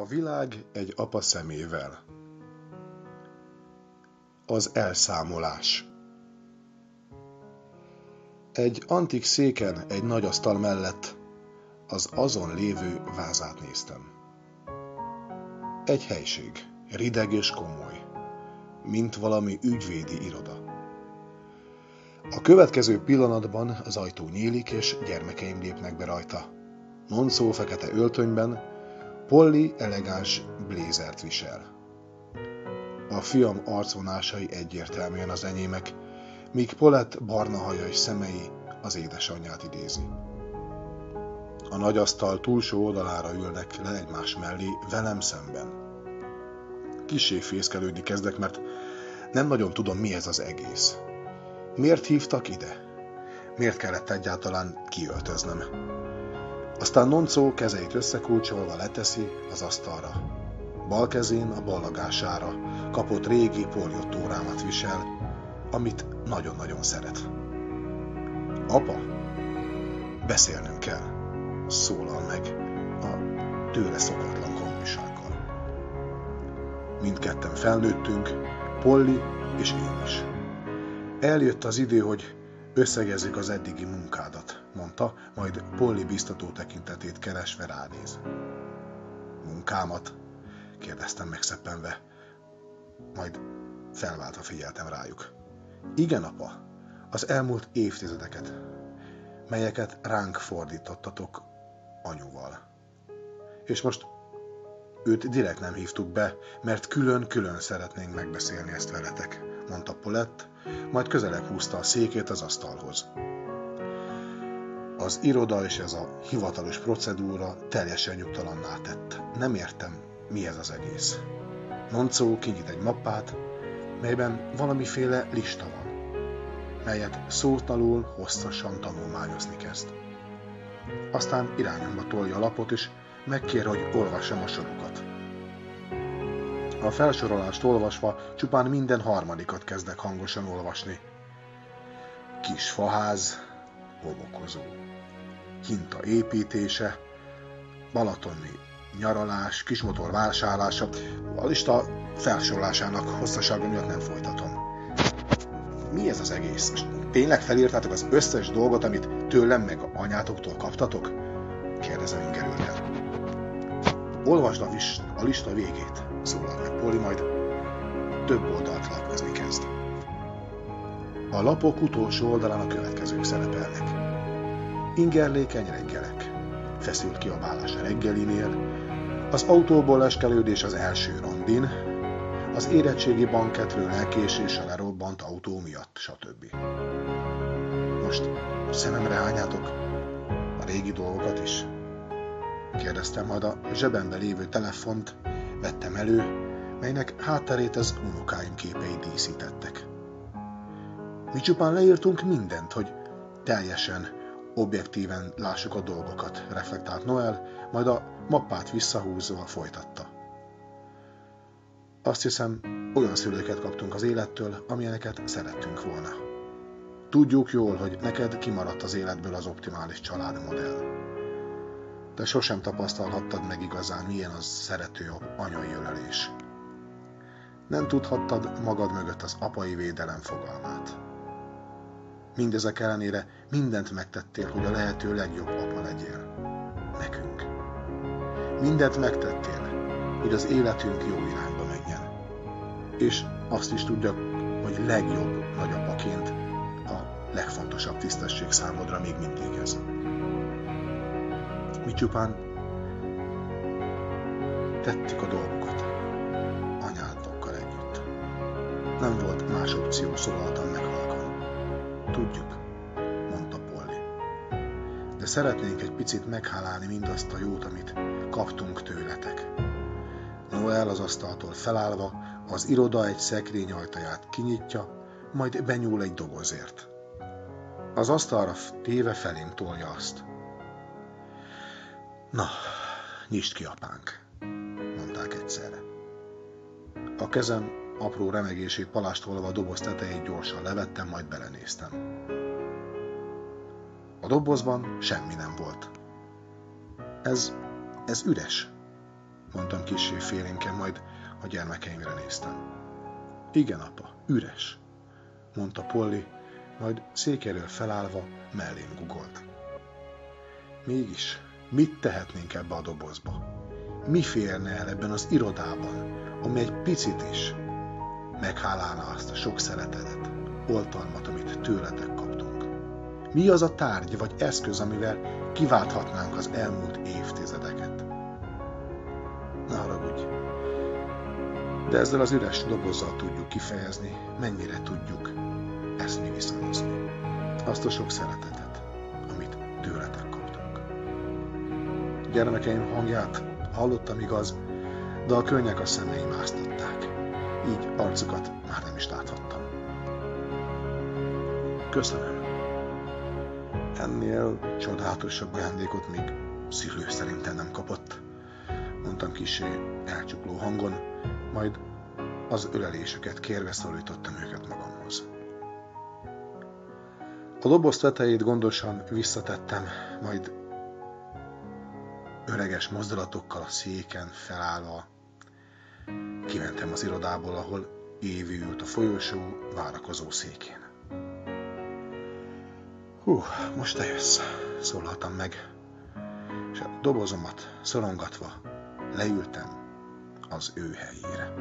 A világ egy apa szemével. Az elszámolás. Egy antik széken egy nagy asztal mellett az azon lévő vázát néztem. Egy helység, rideg és komoly, mint valami ügyvédi iroda. A következő pillanatban az ajtó nyílik, és gyermekeim lépnek be rajta. Noncó fekete öltönyben, Polly elegáns blézert visel. A fiam arcvonásai egyértelműen az enyémek, míg Polett barna haja és szemei az édesanyját idézi. A nagy asztal túlsó oldalára ülnek le egymás mellé, velem szemben. Kissé fészkelődni kezdek, mert nem nagyon tudom, mi ez az egész. Miért hívtak ide? Miért kellett egyáltalán kiöltöznem? Aztán Noncó kezeit összekulcsolva leteszi az asztalra. Bal kezén a ballagására kapott régi órámat visel, amit nagyon-nagyon szeret. Apa, beszélnünk kell, szólal meg a tőle szokatlan komolysággal. Mindketten felnőttünk, Polly és én is. Eljött az idő, hogy Összegezzük az eddigi munkádat, mondta, majd Polly biztató tekintetét keresve ránéz. Munkámat? kérdeztem megszeppenve. Majd felváltva figyeltem rájuk. Igen, apa, az elmúlt évtizedeket, melyeket ránk fordítottatok anyuval. És most őt direkt nem hívtuk be, mert külön-külön szeretnénk megbeszélni ezt veletek, mondta Polett, majd közelebb húzta a székét az asztalhoz. Az iroda és ez a hivatalos procedúra teljesen nyugtalanná tett. Nem értem, mi ez az egész. Noncó kinyit egy mappát, melyben valamiféle lista van, melyet szótlanul hosszasan tanulmányozni kezd. Aztán irányomba tolja a lapot, és megkér, hogy olvassam a sorokat. A felsorolást olvasva csupán minden harmadikat kezdek hangosan olvasni. Kis faház, homokozó. Hinta építése, balatoni nyaralás, kismotor vásárlása. A lista felsorolásának hosszasága miatt nem folytatom. Mi ez az egész? Tényleg felírtátok az összes dolgot, amit tőlem meg anyátoktól kaptatok? Kérdezem ingerülten. Olvasd a, a lista végét, szólal meg Poli, majd több oldalt lapozni kezd. A lapok utolsó oldalán a következők szerepelnek. Ingerlékeny reggelek, feszült kiabálás a reggelinél, az autóból leskelődés az első randin, az érettségi banketről elkésés a lerobbant autó miatt, stb. Most szememre hányátok a régi dolgokat is? Kérdeztem, majd a zsebembe lévő telefont vettem elő, melynek hátterét az unokáim képei díszítettek. Mi csupán leírtunk mindent, hogy teljesen objektíven lássuk a dolgokat, reflektált Noel, majd a mappát visszahúzva folytatta. Azt hiszem, olyan szülőket kaptunk az élettől, amilyeneket szerettünk volna. Tudjuk jól, hogy neked kimaradt az életből az optimális családmodell de sosem tapasztalhattad meg igazán, milyen az szerető anyai ölelés. Nem tudhattad magad mögött az apai védelem fogalmát. Mindezek ellenére mindent megtettél, hogy a lehető legjobb apa legyél. Nekünk. Mindent megtettél, hogy az életünk jó irányba menjen. És azt is tudja, hogy legjobb nagyapaként a legfontosabb tisztesség számodra még mindig ez. Mi csupán tettük a dolgokat anyátokkal együtt. Nem volt más opció, szólaltam. Tudjuk, mondta Polly. De szeretnénk egy picit meghálálni mindazt a jót, amit kaptunk tőletek. Noel az asztaltól felállva az iroda egy szekrény ajtaját kinyitja, majd benyúl egy dobozért. Az asztalra téve felém tolja azt. Na, nyisd ki, apánk, mondták egyszerre. A kezem apró remegését palástolva a doboz tetejét gyorsan levettem, majd belenéztem. A dobozban semmi nem volt. Ez, ez üres, mondtam kissé félénken, majd a gyermekeimre néztem. Igen, apa, üres, mondta Polly, majd székéről felállva mellém gugolt. Mégis, mit tehetnénk ebbe a dobozba? Mi férne el ebben az irodában, ami egy picit is meghálálna azt a sok szeretetet, oltalmat, amit tőletek kaptunk? Mi az a tárgy vagy eszköz, amivel kiválthatnánk az elmúlt évtizedeket? Ne haragudj, de ezzel az üres dobozzal tudjuk kifejezni, mennyire tudjuk ezt mi viszonyozni. Azt a sok szeretetet, amit tőletek kaptunk. Gyermekeim hangját hallottam igaz, de a könnyek a szemeim áztatták. Így arcukat már nem is láthattam. Köszönöm. Ennél csodálatosabb ajándékot még szülő szerintem nem kapott, mondtam kisé elcsukló hangon, majd az ölelésüket kérve szólítottam őket magamhoz. A doboz tetejét gondosan visszatettem, majd öreges mozdulatokkal a széken felállva kimentem az irodából, ahol Évi ült a folyosó várakozó székén. Hú, most te jössz, szólaltam meg, és a dobozomat szorongatva leültem az ő helyére.